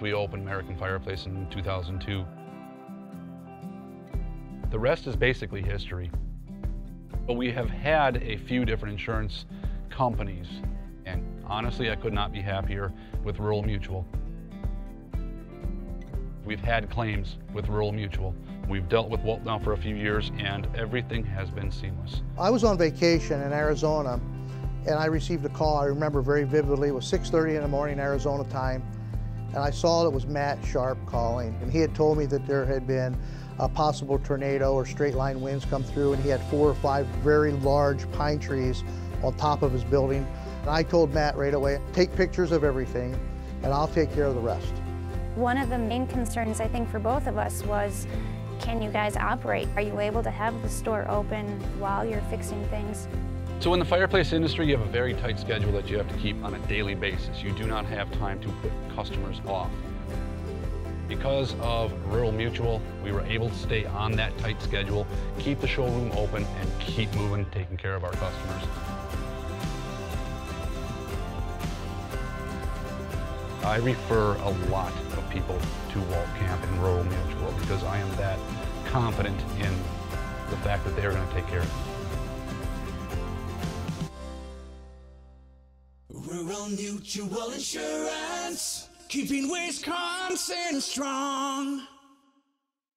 We opened American Fireplace in 2002. The rest is basically history. But we have had a few different insurance companies, and honestly, I could not be happier with Rural Mutual. We've had claims with Rural Mutual. We've dealt with Walt now for a few years, and everything has been seamless. I was on vacation in Arizona, and I received a call, I remember very vividly, it was 6.30 in the morning Arizona time, and I saw it was Matt Sharp calling, and he had told me that there had been a possible tornado or straight line winds come through, and he had four or five very large pine trees on top of his building. And I told Matt right away, take pictures of everything, and I'll take care of the rest. One of the main concerns I think for both of us was, can you guys operate? Are you able to have the store open while you're fixing things? So in the fireplace industry, you have a very tight schedule that you have to keep on a daily basis. You do not have time to put customers off. Because of Rural Mutual, we were able to stay on that tight schedule, keep the showroom open, and keep moving, taking care of our customers. I refer a lot of people to Walt Camp and Rural Mutual because I am that confident in the fact that they are going to take care of me. Rural Mutual Insurance, keeping Wisconsin strong.